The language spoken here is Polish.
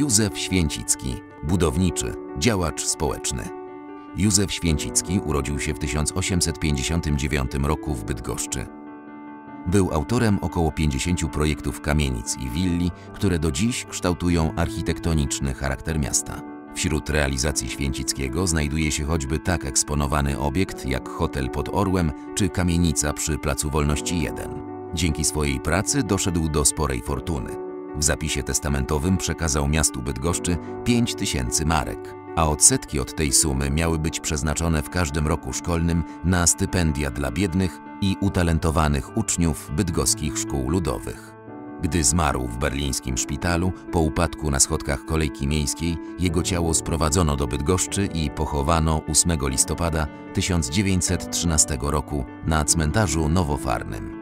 Józef Święcicki, budowniczy, działacz społeczny. Józef Święcicki urodził się w 1859 roku w Bydgoszczy. Był autorem około 50 projektów kamienic i willi, które do dziś kształtują architektoniczny charakter miasta. Wśród realizacji Święcickiego znajduje się choćby tak eksponowany obiekt jak hotel pod Orłem czy kamienica przy Placu Wolności 1. Dzięki swojej pracy doszedł do sporej fortuny. W zapisie testamentowym przekazał miastu Bydgoszczy 5 tysięcy marek, a odsetki od tej sumy miały być przeznaczone w każdym roku szkolnym na stypendia dla biednych i utalentowanych uczniów bydgoskich szkół ludowych. Gdy zmarł w berlińskim szpitalu, po upadku na schodkach kolejki miejskiej, jego ciało sprowadzono do Bydgoszczy i pochowano 8 listopada 1913 roku na cmentarzu nowofarnym.